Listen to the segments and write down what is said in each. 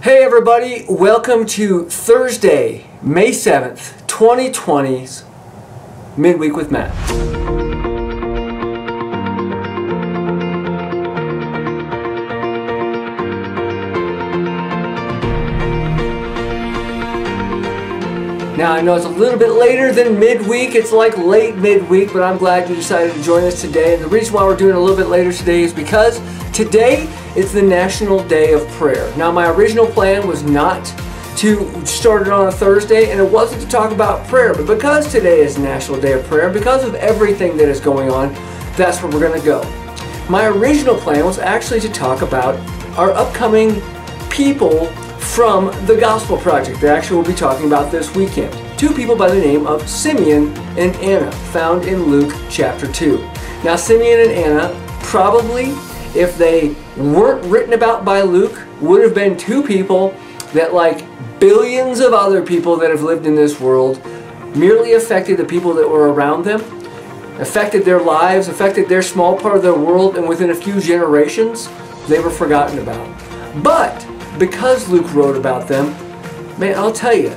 Hey everybody, welcome to Thursday, May 7th, 2020's Midweek with Matt. Now I know it's a little bit later than midweek, it's like late midweek, but I'm glad you decided to join us today. And the reason why we're doing a little bit later today is because today is the National Day of Prayer. Now my original plan was not to start it on a Thursday and it wasn't to talk about prayer, but because today is National Day of Prayer, because of everything that is going on, that's where we're going to go. My original plan was actually to talk about our upcoming people from the Gospel Project that actually we'll be talking about this weekend. Two people by the name of Simeon and Anna, found in Luke chapter 2. Now, Simeon and Anna probably, if they weren't written about by Luke, would have been two people that, like billions of other people that have lived in this world, merely affected the people that were around them, affected their lives, affected their small part of their world, and within a few generations, they were forgotten about. But because Luke wrote about them, man, I'll tell you,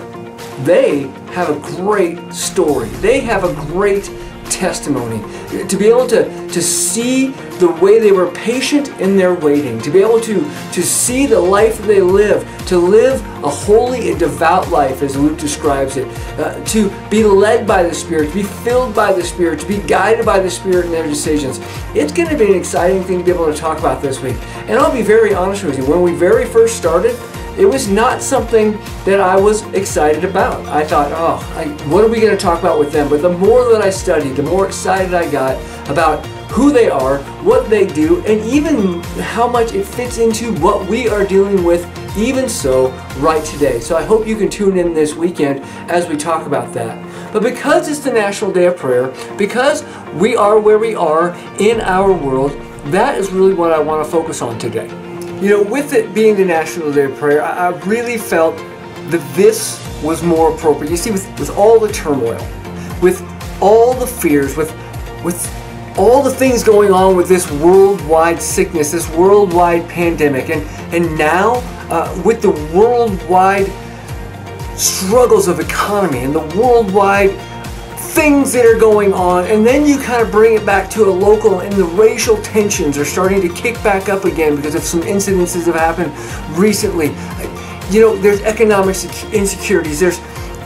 they have a great story. They have a great testimony. To be able to, to see the way they were patient in their waiting, to be able to, to see the life they live, to live a holy and devout life as Luke describes it, uh, to be led by the Spirit, to be filled by the Spirit, to be guided by the Spirit in their decisions. It's going to be an exciting thing to be able to talk about this week. And I'll be very honest with you, when we very first started, it was not something that I was excited about. I thought, oh, I, what are we going to talk about with them? But the more that I studied, the more excited I got about who they are, what they do, and even how much it fits into what we are dealing with even so right today. So I hope you can tune in this weekend as we talk about that. But because it's the National Day of Prayer, because we are where we are in our world, that is really what I want to focus on today. You know, with it being the National Day of Prayer, I, I really felt that this was more appropriate. You see, with, with all the turmoil, with all the fears, with with all the things going on with this worldwide sickness, this worldwide pandemic, and and now uh, with the worldwide struggles of economy and the worldwide things that are going on, and then you kind of bring it back to a local, and the racial tensions are starting to kick back up again because of some incidences that have happened recently. You know, there's economic insecurities, there's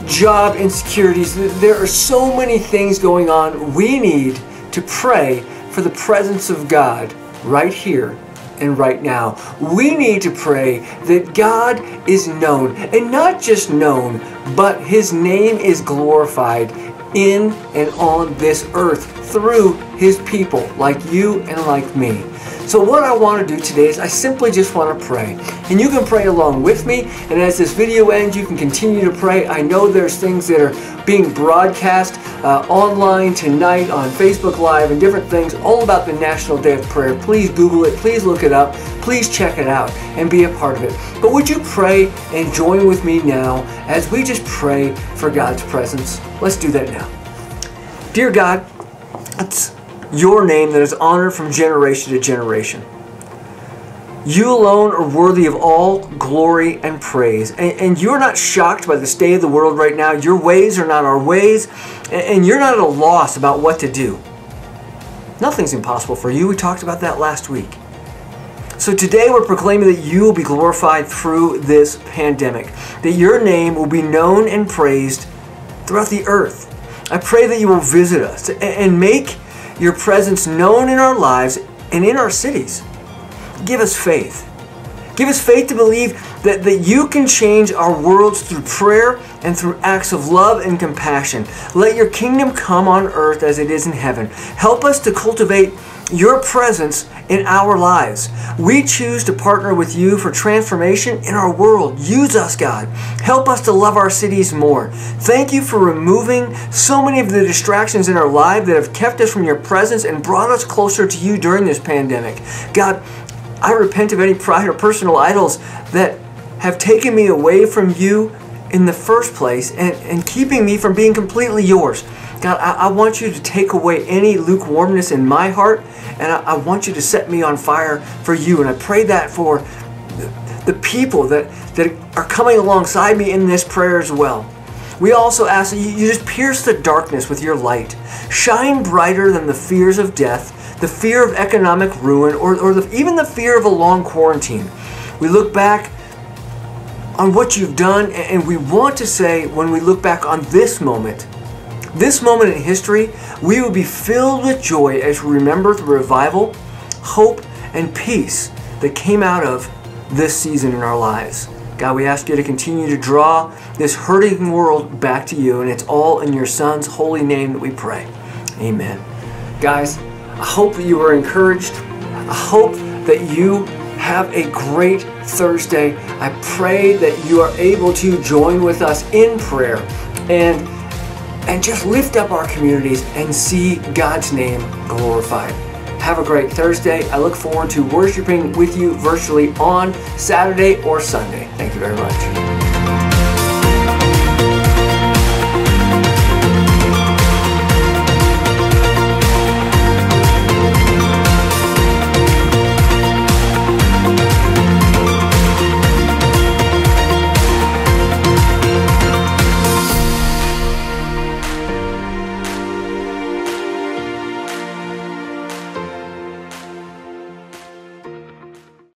job insecurities, there are so many things going on. We need to pray for the presence of God right here and right now. We need to pray that God is known, and not just known, but His name is glorified in and on this earth through his people like you and like me. So what I want to do today is I simply just want to pray. And you can pray along with me. And as this video ends, you can continue to pray. I know there's things that are being broadcast uh, online tonight on Facebook Live and different things all about the National Day of Prayer. Please Google it. Please look it up. Please check it out and be a part of it. But would you pray and join with me now as we just pray for God's presence? Let's do that now. Dear God, your name that is honored from generation to generation. You alone are worthy of all glory and praise. And, and, you're not shocked by the state of the world right now. Your ways are not our ways. And, and you're not at a loss about what to do. Nothing's impossible for you. We talked about that last week. So today we're proclaiming that you will be glorified through this pandemic, that your name will be known and praised throughout the earth. I pray that you will visit us and make your presence known in our lives and in our cities. Give us faith. Give us faith to believe that, that you can change our worlds through prayer and through acts of love and compassion. Let your kingdom come on earth as it is in heaven. Help us to cultivate your presence in our lives. We choose to partner with you for transformation in our world. Use us, God. Help us to love our cities more. Thank you for removing so many of the distractions in our life that have kept us from your presence and brought us closer to you during this pandemic. God, I repent of any pride or personal idols that have taken me away from you in the first place and, and keeping me from being completely yours. God, I, I want you to take away any lukewarmness in my heart, and I, I want you to set me on fire for you. And I pray that for the people that, that are coming alongside me in this prayer as well. We also ask that you, you just pierce the darkness with your light. Shine brighter than the fears of death, the fear of economic ruin, or, or the, even the fear of a long quarantine. We look back on what you've done, and we want to say, when we look back on this moment, this moment in history, we will be filled with joy as we remember the revival, hope, and peace that came out of this season in our lives. God, we ask you to continue to draw this hurting world back to you, and it's all in your Son's holy name that we pray. Amen. Guys, I hope that you were encouraged. I hope that you have a great Thursday. I pray that you are able to join with us in prayer and and just lift up our communities and see God's name glorified. Have a great Thursday. I look forward to worshiping with you virtually on Saturday or Sunday. Thank you very much.